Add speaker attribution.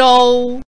Speaker 1: 周。